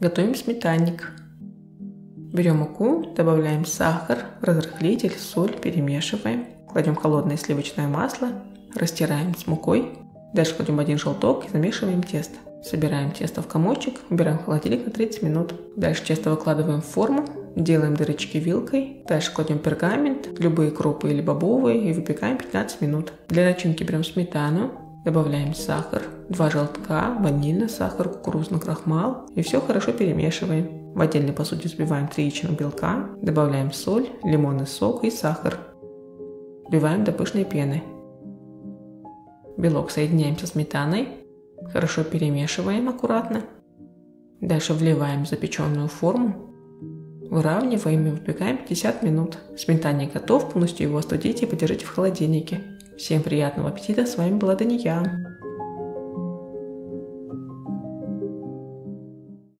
Готовим сметанник. Берем муку, добавляем сахар, разрыхлитель, соль, перемешиваем. Кладем холодное сливочное масло, растираем с мукой. Дальше кладем один желток и замешиваем тесто. Собираем тесто в комочек, убираем в холодильник на 30 минут. Дальше тесто выкладываем в форму, делаем дырочки вилкой. Дальше кладем пергамент, любые крупы или бобовые и выпекаем 15 минут. Для начинки берем сметану, добавляем сахар, два желтка, ванильный сахар, кукурузный крахмал и все хорошо перемешиваем. В отдельной посуде взбиваем 3 яичных белка, добавляем соль, лимонный сок и сахар. Взбиваем до пышной пены. Белок соединяем со сметаной, Хорошо перемешиваем аккуратно. Дальше вливаем запеченную форму. Выравниваем и выпекаем 50 минут. Сметанник готов, полностью его остудите и подержите в холодильнике. Всем приятного аппетита, с вами была Дания.